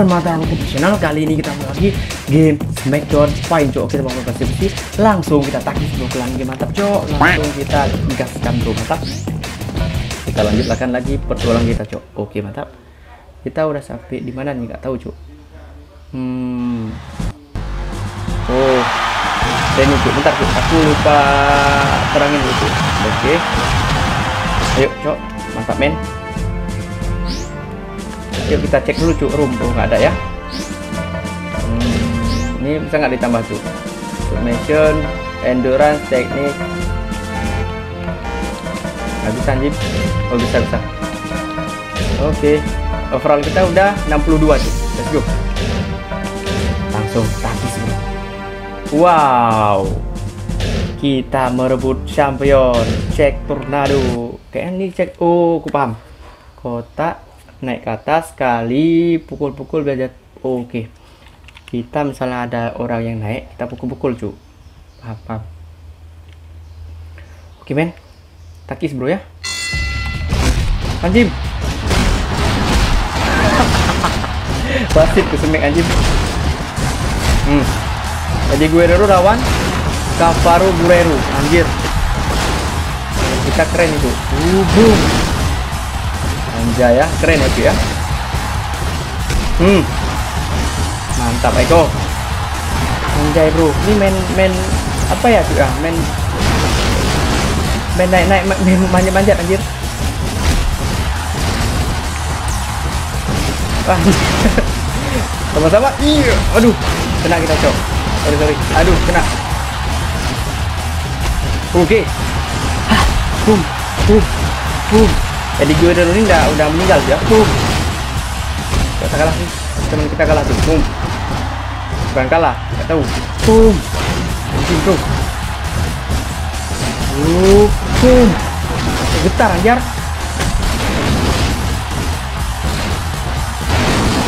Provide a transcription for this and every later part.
Ke channel kali ini kita mulai lagi game Smackdown Fine cok kita mau kasih langsung kita takis bro ke game mantap cok. Langsung kita gaskan bro. Mantap. Kita lanjutkan lagi pertualang kita cok. Oke mantap. Kita udah sampai di mana nih? Nggak tahu cok. Hmm. Oh. Ini cok bentar cok. Aku lupa terangin dulu oke. Ayo cok. Mantap men Yuk kita cek dulu cuk room tuh nggak ada ya. Hmm, ini bisa nggak ditambah tuh? Automation, endurance, teknik. Nggak bisa anjing. Oh bisa bisa. Oke, overall kita udah 62 tuh. Let's go. Langsung bro. Wow. Kita merebut champion. Cek tornado. Kayaknya ini cek. Oh, aku paham. Kotak naik ke atas sekali pukul-pukul belajar. Oh, oke. Okay. kita misalnya ada orang yang naik kita pukul-pukul cu paham oke okay, men takis bro ya. Anjim. Wasit kesemek anjim. Hmm. Jadi gue dulu lawan Kavaru Guerrero anjir. Kita keren itu uh, boom Anjay ya, keren ya ya. Hmm. Mantap Eko. Anjay bro, ini main main apa ya tuh ya? Main main naik naik main manjat manjat anjir. Sama-sama. Iya. Aduh, kena kita cok. Sorry sorry. Aduh, kena. Oke. Okay. Boom. Boom. Boom. Eddie Guerrero ini udah udah meninggal ya. Boom. Kita kalah sih. Teman kita kalah tuh. Boom. Bukan kalah, nggak tahu. Boom. Mungkin tuh. Boom. Getar anjar.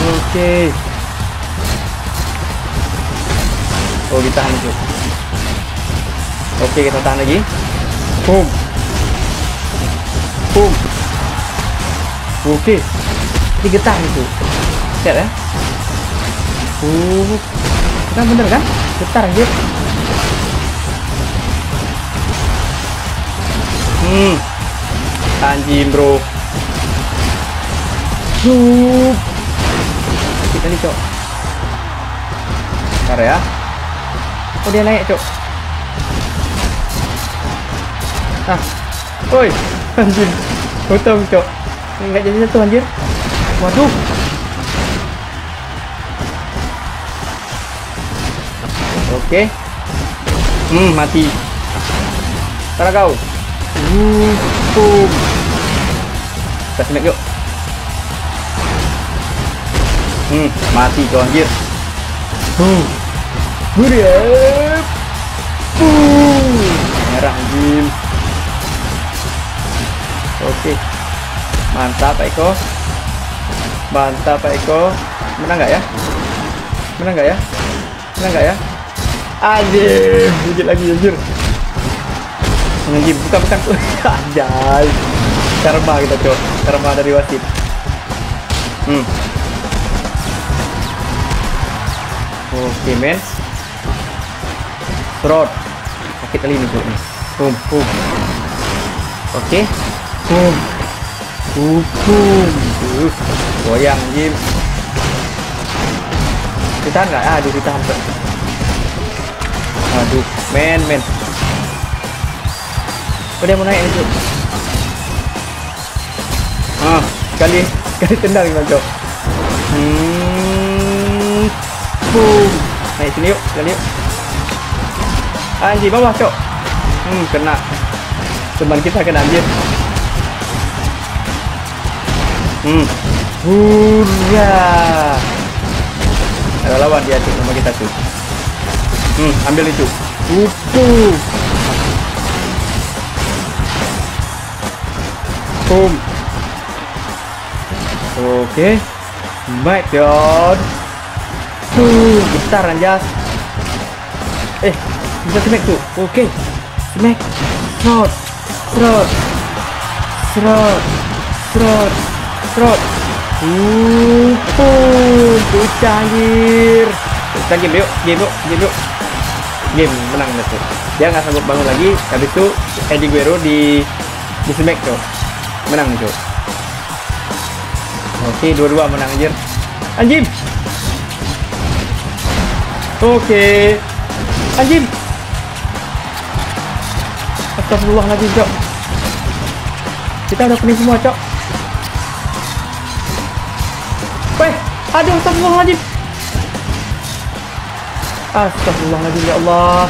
Oke. Okay. Oh, kita itu. Oke, kita tahan lagi. Boom. Boom. Oke. Ini getar itu. Lihat ya. Uh. Kan bener kan? Getar anjir. Hmm. Anjing, Bro. Hup. Kita nih, Cok. Bentar ya. Oh, dia naik, Cok. Ah. Woi, anjing. Potong, Cok nggak jadi satu anjir. Waduh. Oke. Hmm mati. Tara kau. Uh, kita snack yuk. Hmm mati kau anjir. Uh hurry boom. Merah anjir. Oke. okay. Mantap Pak Eko. Mantap Pak Eko. Menang nggak ya? Menang nggak ya? Menang nggak ya? Anjir, sedikit lagi anjir. Anjir, bukan bukan. Anjay. Karma kita, Cok. Karma dari wasit. Hmm. Oke, men. Serot. Sakit kali ini, Cok. Boom, boom. Oke. Boom. Hukum. Uh, goyang Jim. Ditahan nggak? Aduh ditahan. Aduh, men men. Dia mau naik itu. Ah, kali kali tendang gimana cok? Hmm, boom. Naik sini yuk, kali yuk. Anjir bawah cok. Hmm, kena. Teman kita kena anjir. Hmm. Hurra. Ada lawan dia tuh sama kita tuh. Hmm, ambil itu. Upu. Boom. Oke. My god. Tuh, besar anjas. Eh, bisa smack tuh. Oke. Smack. Serot. Serot. Serot. Serot. Serot. Uh, pecah anjir. Kita game yuk, game yuk, game yuk. Game menang tuh. Dia nggak sanggup bangun lagi. Habis itu Eddie Guerrero di di smack tuh. Menang tuh. Oke, dua-dua menang anjir. Anjing. Oke. Anjing. Astagfirullahaladzim, Cok. Kita udah pening semua, Cok. Aduh, astagfirullahaladzim. Astagfirullahaladzim, ya Allah.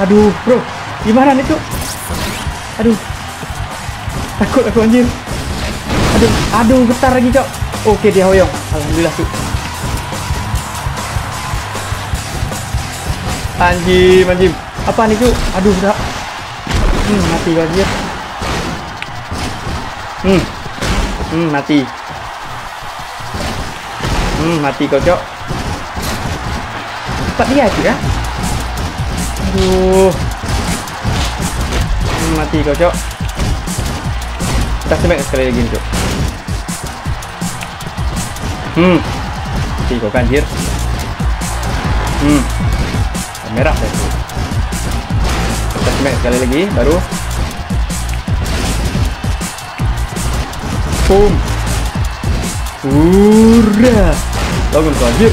Aduh, bro. Gimana nih, Cok? Aduh. Takut aku, anjir. Aduh, aduh, getar lagi, Cok. Oke, dia hoyong. Alhamdulillah, Cok. Anjim, anjim. Apa nih, Cuk? Aduh, udah. Hmm, mati anjir. Hmm. Hmm, mati. Hmm, mati kau, Cok. Cepat dia, Cuk ya. Aduh. Hmm, mati kau, Cok. Kita semek sekali lagi, Cuk. Hmm. Mati kau kan, anjir. Hmm merah saya tuh. Kita smack sekali lagi baru. Boom. Hurra. Lawan kau anjir.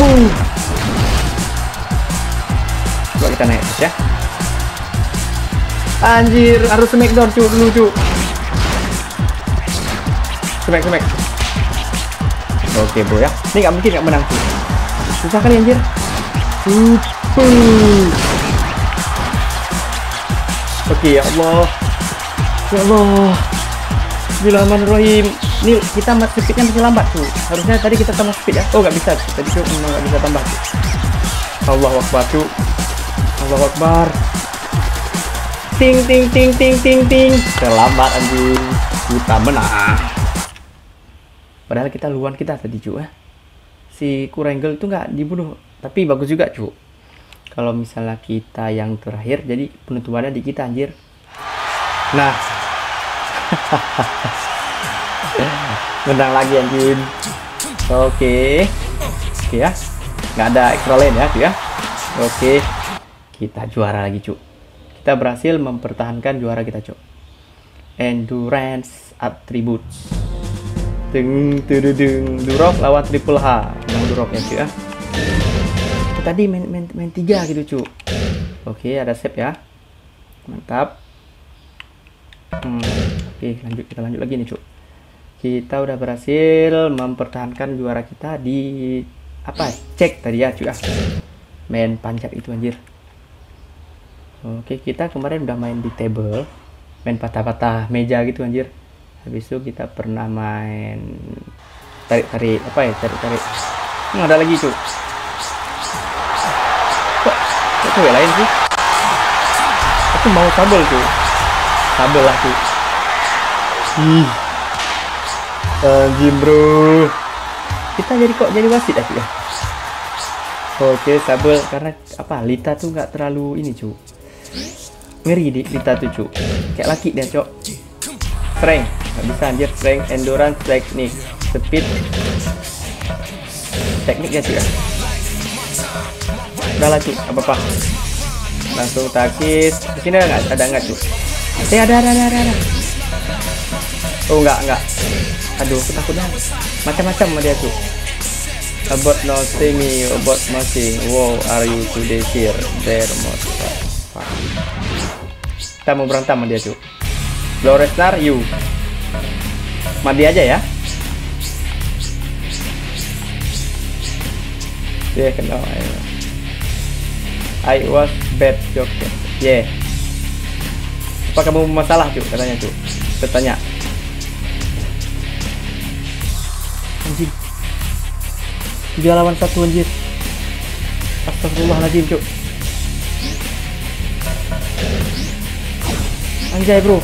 Boom. Coba kita naik ya. Anjir, harus smackdown cu dulu cu. Smack smack. Oke bro ya. Ini nggak mungkin nggak menang tuh. Susah kali anjir. Super. Oke ya Allah. Ya Allah. Bismillahirrahmanirrahim. Ini kita speednya masih lambat tuh. Harusnya tadi kita tambah speed ya. Oh nggak bisa. Tadi tuh memang nggak bisa tambah tuh. Allah Akbar tuh. Allah Akbar. Ting ting ting ting ting ting. Terlambat anjing. Kita menang. Padahal kita luan kita tadi cuy ya si Kurengel itu nggak dibunuh tapi bagus juga cu kalau misalnya kita yang terakhir jadi penentuannya di kita anjir nah menang lagi anjir oke oke ya nggak ada extra lane ya cu ya oke kita juara lagi cu kita berhasil mempertahankan juara kita cu endurance attributes Deng, deng, deng, Durok lawan Triple H. Menang Durok ya cuy ya. Tadi main, main, main tiga gitu cuy. Oke, ada save ya. Mantap. Hmm, oke, lanjut kita lanjut lagi nih cuy. Kita udah berhasil mempertahankan juara kita di apa? Cek tadi ya cuy ya. Main panjat itu anjir. Oke, kita kemarin udah main di table, main patah-patah meja gitu anjir habis itu kita pernah main tarik-tarik apa ya tarik-tarik hmm, ada lagi tuh kok kok cewek lain sih aku mau kabel tuh kabel lah tuh ih anjing bro. Kita jadi kok jadi wasit aja ya? Oke sabel karena apa Lita tuh nggak terlalu ini cu ngeri di Lita tuh cu kayak laki dia cok. Strength. Nggak bisa anjir. Strength endurance teknik. Speed. Teknik ya cuy ya. Udah lah cuy apa apa langsung takis di sini ada nggak? Ada nggak cuy eh ada ada ada ada, ada. Oh enggak enggak. Aduh aku macam-macam sama dia tuh about not see me about masih wow are you today here? There most kita mau berantem sama dia cuy Lorestar you. Mandi aja ya. Dia yeah, kena I was bad joke yeah. Apa kamu masalah cuy katanya cuy bertanya 3 lawan 1 anjir. Lagi, cuk. Anjay bro.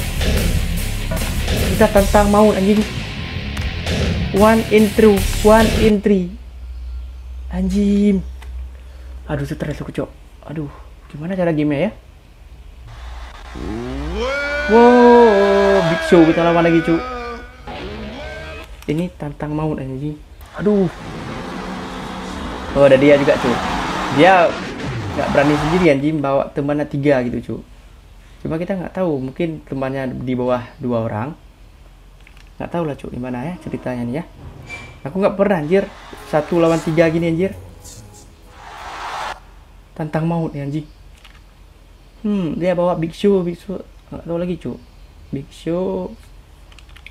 Kita tantang maut anjing. One in two, One in three. Anjim. Aduh stress aku cok Aduh Gimana cara gamenya ya? Wow Big show kita lawan lagi cok Ini tantang maut anjing. Aduh. Oh, ada dia juga, cu. Dia nggak berani sendiri anjing bawa temannya tiga gitu, cu. Cuma kita nggak tahu, mungkin temannya di bawah dua orang. Nggak tahu lah, cu, gimana ya ceritanya nih ya. Aku nggak pernah anjir satu lawan tiga gini anjir. Tantang maut nih anjing. Hmm, dia bawa Big Show, Big Show. Nggak tahu lagi, cu. Big Show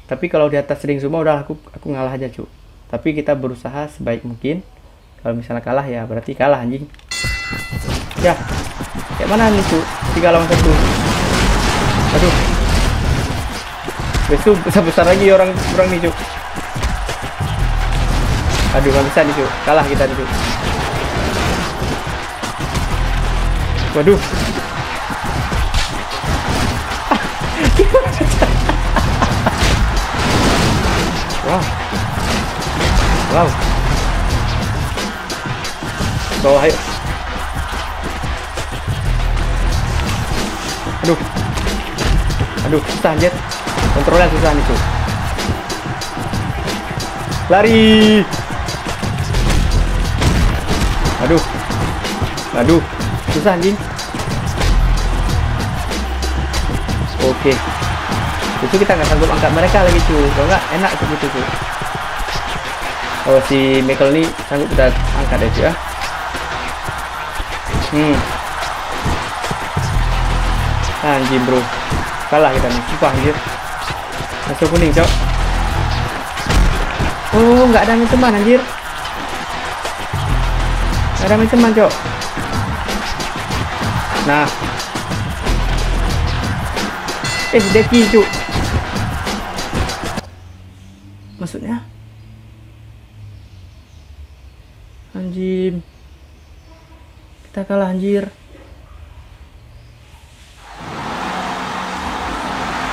tapi kalau di atas ring semua udah aku aku ngalah aja cu tapi kita berusaha sebaik mungkin kalau misalnya kalah ya berarti kalah anjing. Ya kayak mana nih cu tiga lawan satu. Aduh. Besok besar besar lagi orang kurang nih cu aduh nggak bisa nih cu kalah kita nih cu waduh. Wow. Wow. Bawah ayo. Aduh. Aduh, susah anjir. Kontrolnya susah nih, tuh. Lari. Aduh. Aduh, susah anjing. Oke. Itu kita nggak sanggup angkat mereka lagi cuy kalau nggak enak tuh gitu cuy oh si Michael ini sanggup udah angkat ya cuy ya hmm. Anjing bro. Kalah kita nih. Sumpah anjir. Masuk kuning cok. Oh nggak ada main teman anjir. Nggak ada main teman cok. Nah. Eh Deki cuk kita kalah anjir.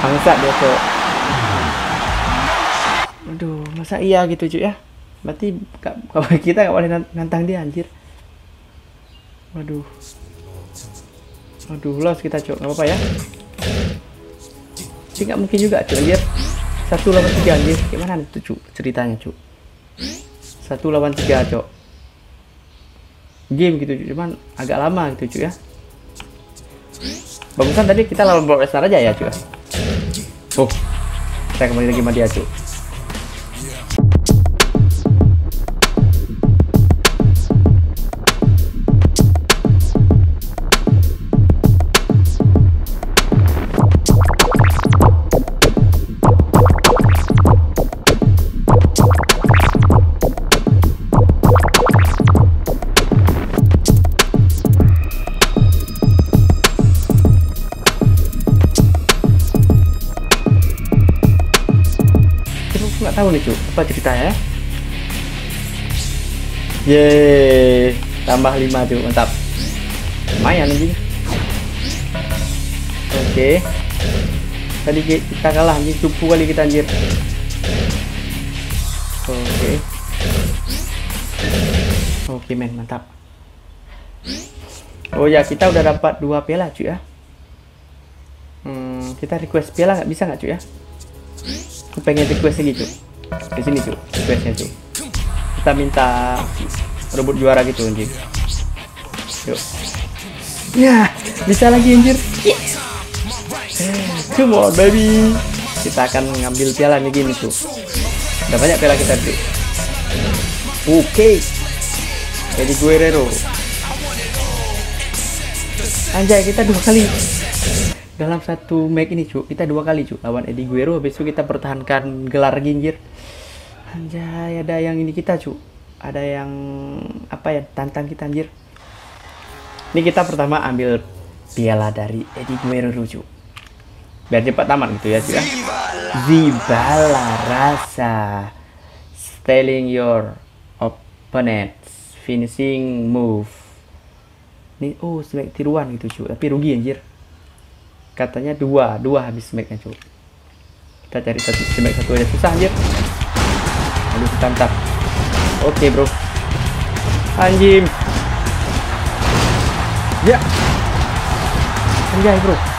Bangsat dia aduh masa iya gitu cuy ya? Berarti kalau kita nggak boleh nantang dia anjir. Waduh. Waduh los kita cok nggak apa-apa ya? Sih nggak mungkin juga cuy anjir. Satu lawan tiga anjir. Gimana itu cu ceritanya cu satu lawan tiga cok game gitu cu. cuman agak lama gitu cu ya bagusan tadi kita lawan Brock Lesnar aja ya cu oh kita kembali lagi sama dia cuy apa ceritanya Yeay tambah 5 cuy mantap. Lumayan anjing. Oke. Tadi kita kalah anjing cupu kali kita anjir. Oke. Oke men mantap. Oh ya kita udah dapat dua piala cuy ya. Hmm, kita request piala nggak? Bisa nggak cuy ya? Aku pengen request lagi cuy di sini cuy requestnya cuy kita minta rebut juara gitu anjing. Yuk. Ya bisa lagi anjir. Yes. come on baby. Kita akan ngambil piala nih gini tuh udah banyak piala kita tuh oke. Okay. jadi Guerrero. Anjay kita dua kali. Dalam satu match ini cu kita dua kali cu lawan Eddie Guerrero. Habis itu kita pertahankan gelar ginjir anjay ada yang ini kita cu ada yang apa ya tantang kita anjir. Ini kita pertama ambil piala dari Eddie Guerrero cu biar cepat tamat gitu ya cu ya. Zibala rasa styling your opponent finishing move. Ini oh smack tiruan gitu cu tapi rugi anjir. Katanya dua dua habis smacknya cuy kita cari satu smack satu aja. Susah anjir aduh kita oke okay, bro anjing ya anjay bro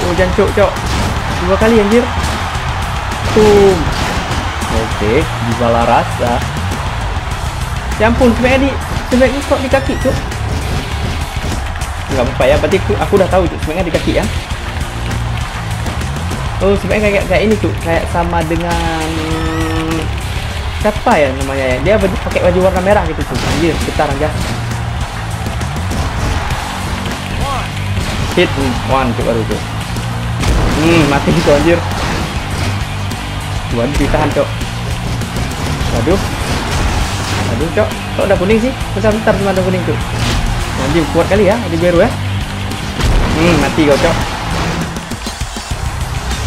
Oh, jancuk, cok. Dua kali anjir. Boom. Oke, bala rasa. Ya ampun, sebenarnya di sebenarnya kok di kaki, cok. Enggak apa-apa ya, berarti aku, aku udah tahu, cok. Sebenarnya di kaki ya. Oh, sebenarnya kayak kayak ini, cok. Kayak sama dengan siapa ya namanya ya? Dia pakai baju warna merah gitu, cok. Anjir, sebentar aja. Hit hmm, one cok baru cok. Hmm, mati gitu anjir. Waduh, ditahan cok. Waduh. Waduh cok. Kok udah kuning sih? Bentar bentar cuma ada kuning cok. Anjir kuat kali ya, di biru ya. Hmm, mati kau cok.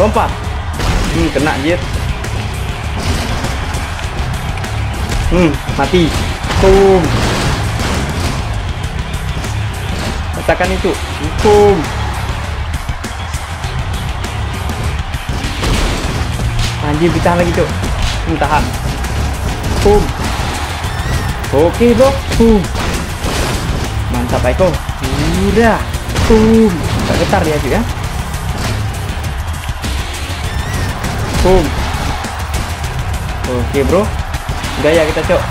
Lompat. Hmm, kena anjir. Hmm, mati. Boom. Katakan itu. Hukum. Anjir, ditahan lagi, Cuk. Hmm, tahan. Boom. Oke, bro. Boom. Mantap, Aiko. Udah. Boom. Gak getar dia, Cuk, ya. Boom. Oke, bro. Gaya kita, Cuk.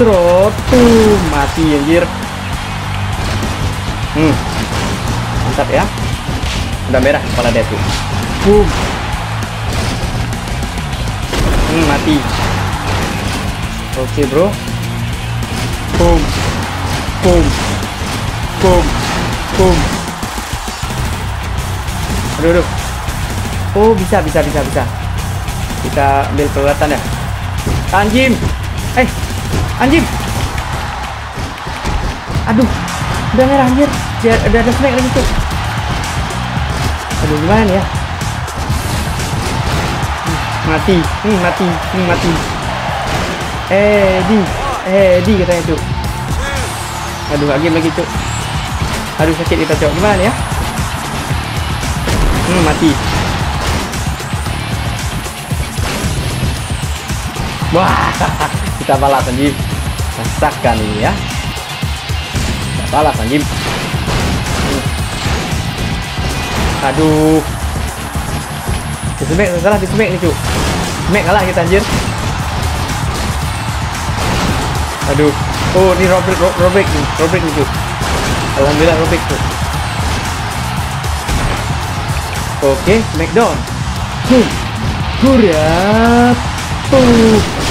Serot. Boom. Mati, anjir. Hmm. Mantap ya. Udah merah kepala dia tuh. Boom. Hmm, mati. Oke, Bro. Boom. Boom. Boom. Boom. Aduh, aduh. Oh, bisa, bisa, bisa, bisa. Kita ambil peralatan ya. Anjing. Eh, anjing. Aduh, udah merah anjir. Dia ada ada snack lagi tuh. Aduh, gimana nih ya? Hmm, Mati, hmm, mati, hmm, mati. Eh, di, eh, di katanya tuh. Aduh, game lagi tuh. Aduh, sakit kita cok. Gimana nih ya? Hmm, mati. Wah, kita balas anjing. Rasakan ini ya. Kita balas. Hmm. Aduh. Dismek kalah dismek nih, Cuk. Smek kalah kita anjir. Aduh. Oh, ini Robert Ro- Robert nih, Robert nih, Cuk. Alhamdulillah Robert tuh. Oke, Smackdown. Hmm. Hurap. Tuh.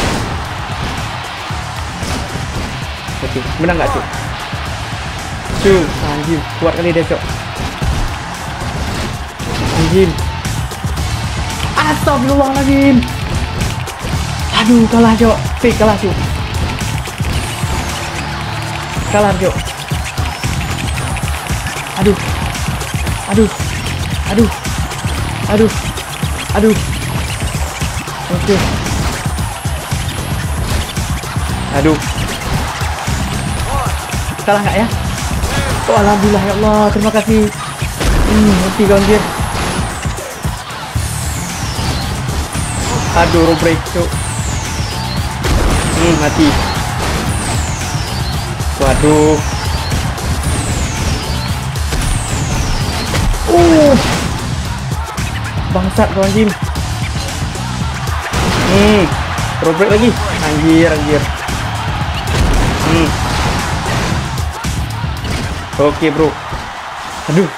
Oke, menang nggak Cuk? Cuk, anjir, kuat kali dia Cuk. Anjir. Astagfirullahaladzim. Aduh, kalah Cuk. Fake kalah Cuk. Kalah Cuk. Aduh. Aduh. Aduh. Aduh. Aduh. Oke. Aduh. Kalah nggak ya? Oh, alhamdulillah ya Allah. Terima kasih. Hmm, mati kau anjir. Aduh, break, cuk. Hmm, mati. Waduh. Uh. Bangsat kau anjing. Hmm. Break lagi. Anjir, anjir. Oke, Bro. Aduh.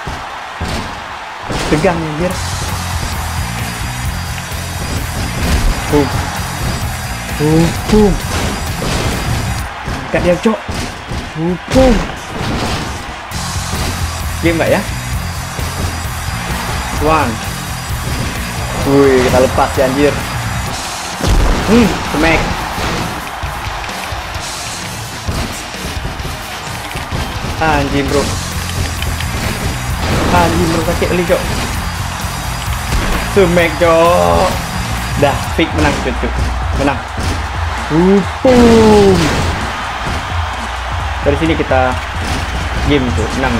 Tegang anjir. Boom. Boom, boom. Kat dia, cok. Boom, boom. Game nggak ya? One. Wih, kita lepas ya anjir. Hmm, smack. Anjing bro. Anjing bro sakit kali cok. Smack cok. Dah, pick menang cok. cok. Menang. Boom. Dari sini kita game tuh menang.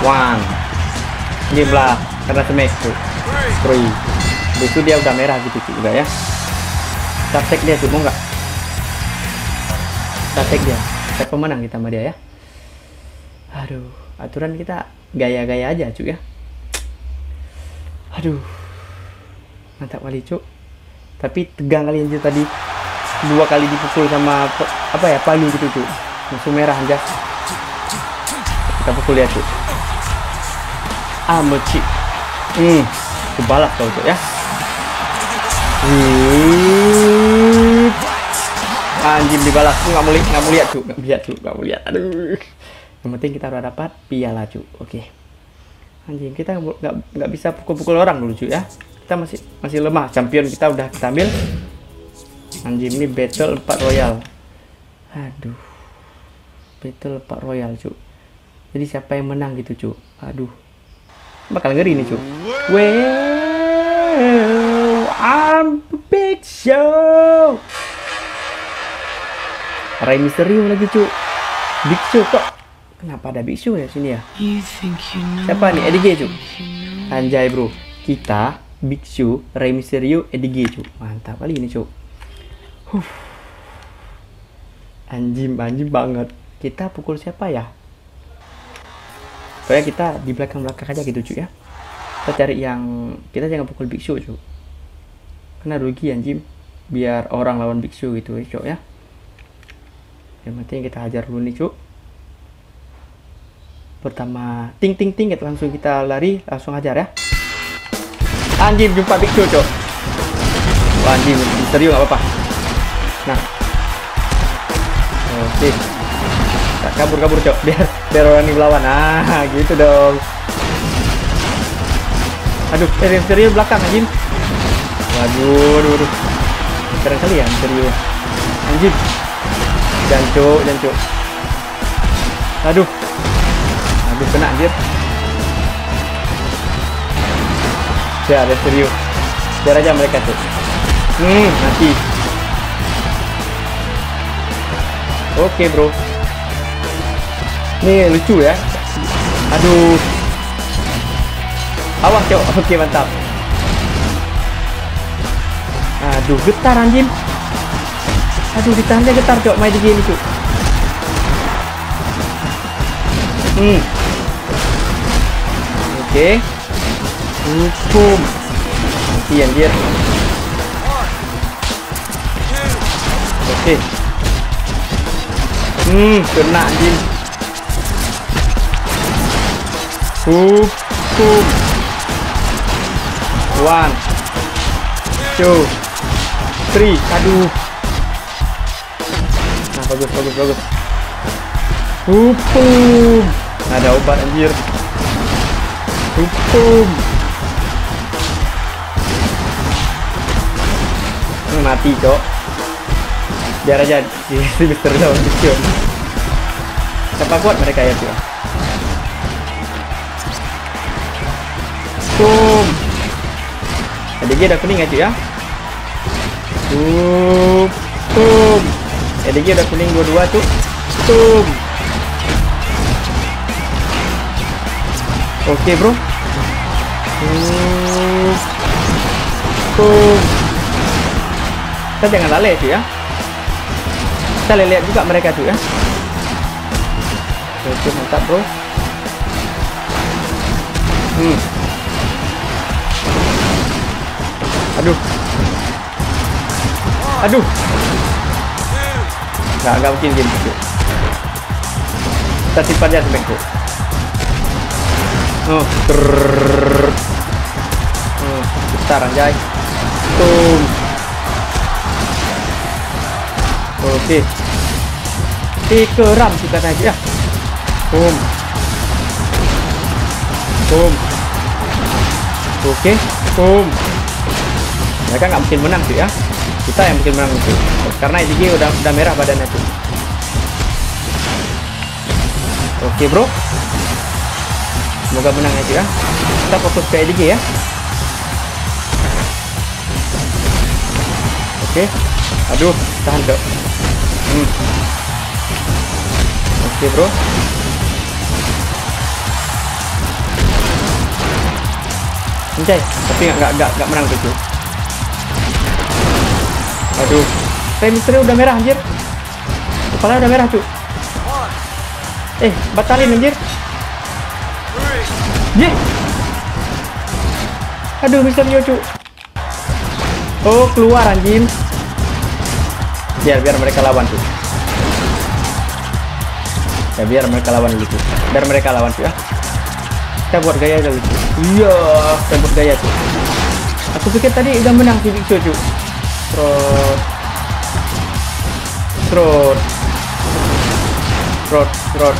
One. Game lah karena smack tuh. Three. Itu dia udah merah gitu cuy udah ya. Kita tag dia cuy mau nggak? Kita tag dia. Tag pemenang kita sama dia ya. Aduh, aturan kita gaya-gaya aja cuy ya. Aduh. Mantap kali, Cuk. Tapi tegang kali anjir tadi. Dua kali dipukul sama apa ya, palu gitu, Cuk. Musuh merah anjir. Kita pukul ya, Cuk. Amochi. Hmm. Kebalas kau, Cuk ya. Hmm. Anjing dibalas. Nggak mau lihat, nggak mau lihat, Cuk. Nggak lihat, Cuk. Nggak mau lihat. Aduh. Yang penting kita udah dapat piala, Cuk. Oke. Anjing, kita nggak nggak bisa pukul-pukul orang dulu, Cuk ya. Kita masih masih lemah. Champion kita udah kita ambil. Anjing ini battle 4 royal. Aduh. Battle 4 royal cu jadi siapa yang menang gitu cu aduh. Bakal ngeri nih cu well I'm big show. Ray Mysterio lagi cu Big Show kok kenapa ada Big Show ya sini ya siapa nih Eddie G cu anjay bro kita Big Show, Rey Mysterio, Eddie G, cu. Mantap kali ini, cu. Huh. Anjing, anjing banget. Kita pukul siapa ya? Pokoknya kita di belakang-belakang aja gitu, cu ya. Kita cari yang kita jangan pukul Big Show, cu. Karena rugi anjing. Biar orang lawan Big Show gitu, ya, cu ya. Yang penting kita hajar dulu nih, cu. Pertama, ting ting ting, gitu. langsung kita lari, langsung hajar ya. Anjing jumpa Big Show, cok. Anjing, serius nggak apa-apa. Nah. Oke. Tak kabur-kabur, cok. Biar biar orang ini melawan. Ah, gitu dong. Aduh, serius serius belakang anjing. Waduh, aduh, aduh. Keren kali ya, serius. Anjing. Jancuk, jancuk. Aduh. Kena anjir. Ya, ada serius. Biar aja mereka tuh. Hmm, nanti. Oke, bro. Nih, lucu ya. Aduh. Awas, cok. Oke, mantap. Aduh, getar anjing. Aduh, ditahannya getar, cok. Main di game itu. Hmm. Oke. Okay. Hukum. Mati anjir. Oke. Hmm, kena anjing. Hukum. One. Two. Three. Aduh. Nah, bagus, bagus, bagus. Hukum. Ada obat anjir. Hukum. mati cok. Biar aja di Mister lawan kecil siapa kuat mereka ya tuh Boom EDG udah kuning ya cuy ya? Boom Boom EDG udah kuning dua-dua tuh Boom Oke bro. Boom Boom kita jangan lalai tuh ya. Kita lihat juga mereka tuh ya. Oke mantap bro. Hmm. Aduh. Aduh. Nggak nggak mungkin game itu kita simpan sebaiknya oh besar anjay tuh Oke. Dikeram kita aja. Boom. Boom. Oke. Boom. Mereka nggak mungkin menang sih ya. Kita yang mungkin menang itu. Karena EDG udah udah merah badannya tuh. Oke bro. Semoga menang aja ya. Kita fokus ke EDG ya. Oke. Aduh, tahan dok hmm. oke okay, bro Anjay, tapi nggak nggak nggak menang tuh. Aduh, Remisteri udah merah anjir. Kepala udah merah tuh. Eh, batalin anjir. Ye. Aduh, Mister cuk. Oh, keluar anjing. Biar biar mereka lawan tuh. Ya biar mereka lawan dulu tuh. Biar mereka lawan tuh ya. Kita buat gaya dulu. Iya, kita buat gaya tuh. Aku pikir tadi udah menang si Big tuh. Terus Terus Terus Terus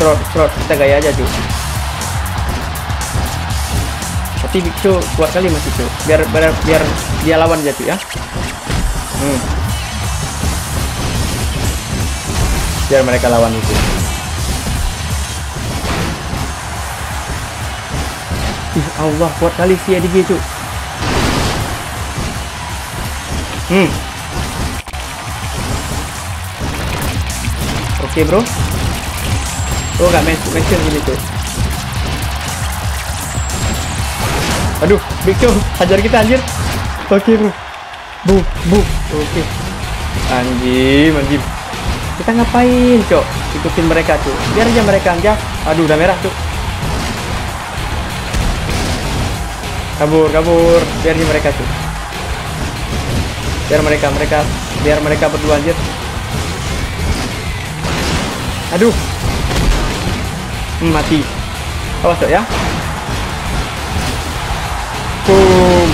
Terus Terus Kita gaya aja tuh. Tapi Show kuat kali masih tuh. Biar biar, biar dia lawan aja tuh ya. Hmm. Biar mereka lawan itu. Ih Allah kuat kali si ADG itu. Hmm. Oke bro. Oh nggak mention mention gini tuh. Aduh, Big Show, hajar kita anjir. Bro. Bu, bu. Oke. Anjim, anjim. Kita ngapain, Cok? Ikutin mereka, Cok. Biar aja mereka aja. Aduh, udah merah, Cok. Kabur, kabur. Biar aja mereka, Cok. Biar mereka, mereka, biar mereka berdua anjir. Aduh. Hmm, mati. Awas, Cok ya. Boom.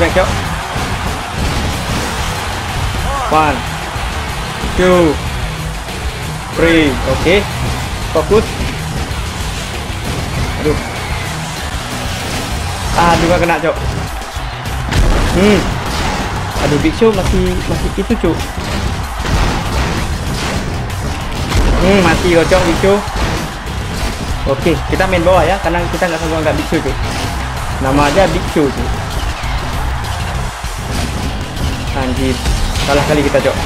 Smack, Cok. One, two, three. Oke. Fokus. Aduh. Aduh, gak kena, Cok. Hmm. Aduh, Big Show masih masih itu, Cuk. Hmm, mati Cok Big Show. Oke, kita main bawah ya, karena kita nggak sanggup nggak Big Show, Cuk. Nama aja Big Show, Cuk. Anjir, salah kali kita, Cok.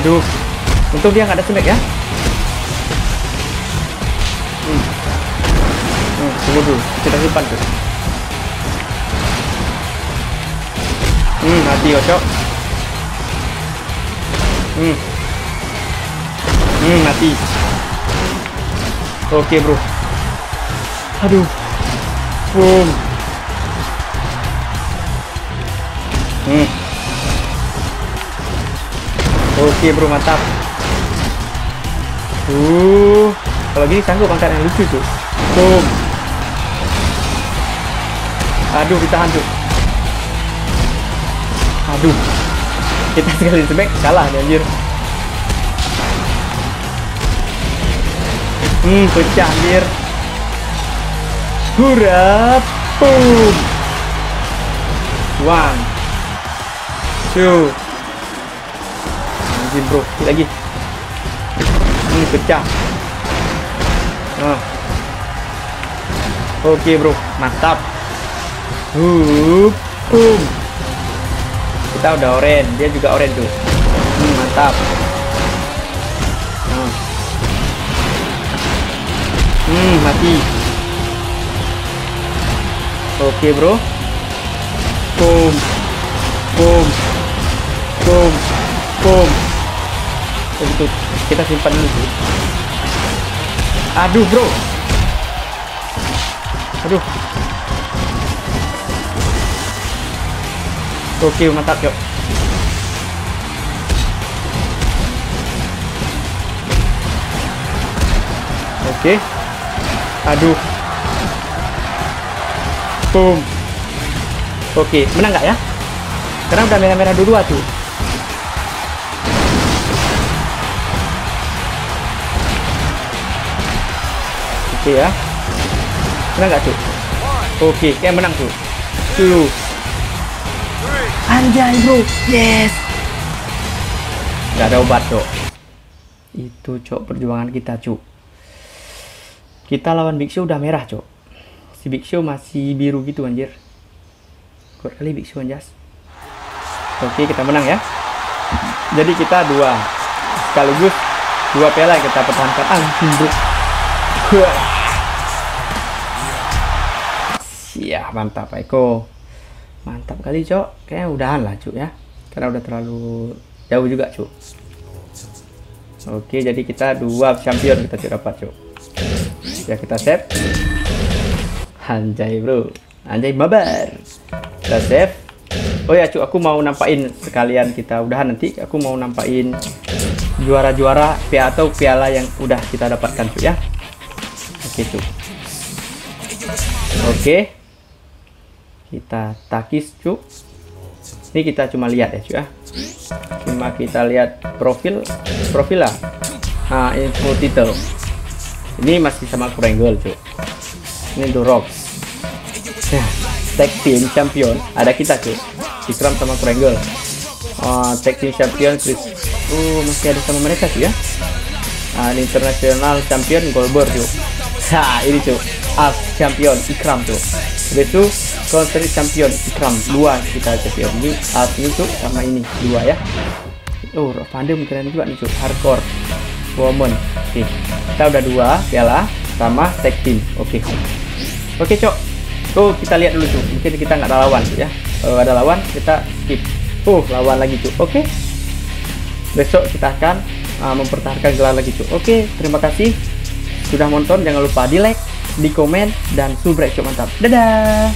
Aduh, untung dia nggak ada smack ya. Hmm. Hmm, tunggu dulu, kita simpan tuh. Hmm, mati Ocok. Hmm. Hmm, mati. Oke, bro. Aduh. Boom. Hmm. Oke, bro, mantap. Uh, kalau gini sanggup angkat yang lucu tuh. Boom. Aduh, ditahan tuh. Aduh. Kita sekali smack kalah nih anjir. Hmm, pecah anjir. Hurra! Boom. One. Two. Anjir bro, Sekali lagi. Hmm, pecah. Nah. Oke bro, mantap. Hup, boom kita udah orange dia juga orange tuh hmm, mantap nah. hmm mati oke bro. Boom. Boom. Boom. Boom. Begitu kita simpan dulu sih aduh bro. Aduh. Oke, mantap, yuk. Oke. Aduh. Boom. Oke, menang nggak ya? Karena udah merah-merah dua tuh. Oke ya. Menang nggak tuh? Oke, kayak menang tuh. Tuh. Anjay bro, yes. Gak ada obat cok. Itu cok perjuangan kita cok. Kita lawan Show udah merah cok. Si Big Show masih biru gitu anjir. Kuat kali Big Show anjas. Oke kita menang ya. Jadi kita dua sekaligus dua piala kita pertahankan. Anjing bro. Siap mantap Eko mantap kali cok kayaknya udahan lah cuk ya karena udah terlalu jauh juga cuk oke jadi kita dua champion kita cuk dapat cuk ya kita save anjay bro. Anjay mabar. Udah save oh ya cu aku mau nampain sekalian kita. Udahan nanti aku mau nampain juara-juara piala atau piala yang udah kita dapatkan cu ya. Oke cu oke. Kita takis cu ini kita cuma lihat ya cu ya. Cuma kita lihat profil. Profil lah. Nah info title ini masih sama Kurenggol cu ini Durox tag team champion ada kita cuy. Ikram sama Kurenggel. Uh, tag team champion Chris. Oh, masih ada sama mereka cuy ya. Uh, international champion Goldberg cuy. Ha, ini cuy. As champion Ikram tuh. Habis itu country champion Ikram dua kita champion ini As ini tuh sama ini dua ya. Oh, Fandom keren juga nih cuy. Hardcore woman. Oke. Okay. Kita udah dua piala sama tag team. Oke. Okay. Oke, okay, Cok so kita lihat dulu tuh mungkin kita nggak ada lawan ya. Kalau ada lawan kita skip. Tuh lawan lagi tuh oke. Okay. besok kita akan uh, mempertahankan gelar lagi tuh oke okay, terima kasih. Sudah nonton jangan lupa di like di komen dan subscribe cuk. Mantap. Dadah!